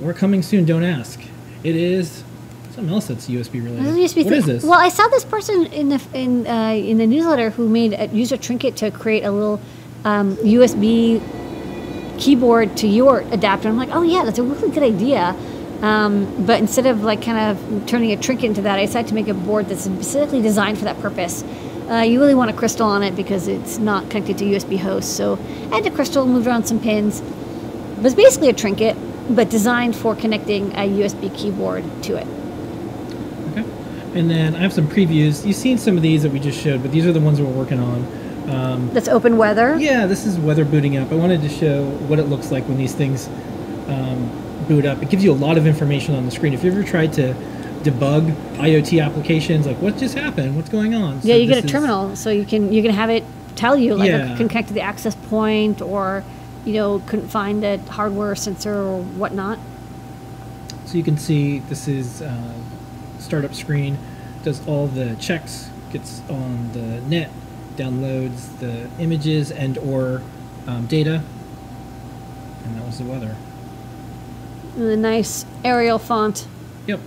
We're coming soon. Don't ask. It is something else that's USB related. USB What is this? Well, I saw this person in the in uh, in the newsletter who made a user trinket to create a little um, USB keyboard to your adapter. I'm like, oh yeah, that's a really good idea. Um, but instead of like kind of turning a trinket into that, I decided to make a board that's specifically designed for that purpose. Uh, you really want a crystal on it because it's not connected to USB host. So I had the crystal, moved around some pins. It was basically a trinket, but designed for connecting a USB keyboard to it. Okay. And then I have some previews. You've seen some of these that we just showed, but these are the ones that we're working on. Um, That's open weather. yeah, this is weather booting up. I wanted to show what it looks like when these things um, boot up. It gives you a lot of information on the screen. If you ever tried to debug IoT applications, like what just happened, what's going on? Yeah, So you get a terminal, so you can you can have it tell you like Yeah. Connect to the access point, or you know couldn't find a hardware sensor or whatnot. So you can see this is uh, startup screen, does all the checks, gets on the net, downloads the images and or um, data, and that was the weather. And the nice Arial font. Yep.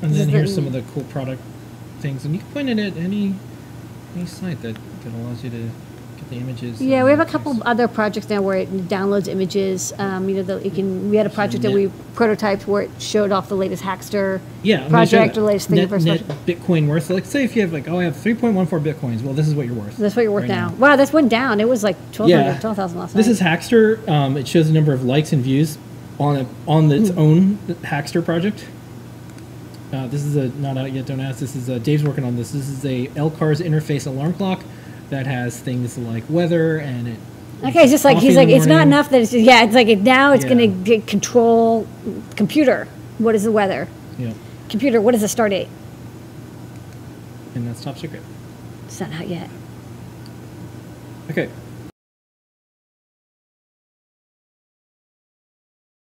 And This then here's the- some of the cool product things, and you can point it at any any site that, that allows you to get the images. Yeah, we have a couple other projects now where it downloads images. Um, you know, the, you can. We had a project that we prototyped where it showed off the latest Hackster yeah, I'm gonna show project, or the latest thing net, net Bitcoin worth. Like, say if you have like, oh, I have 3.14 bitcoins. Well, this is what you're worth. That's what you're worth right now. Wow, this went down. It was like 1200 Yeah. 12,000 last This is Hackster. Um, it shows the number of likes and views on a, on its Hmm. own Hackster project. Uh, this is a not out yet. Don't ask. This is uh Dave's working on this. This is a LCARS interface alarm clock that has things like weather and it. Okay, it's just like he's like it's not enough that it's just, yeah it's like it, now it's Yeah. going to get control computer. What is the weather? Yeah, Computer, what is the stardate? and that's top secret. It's not out yet. Okay,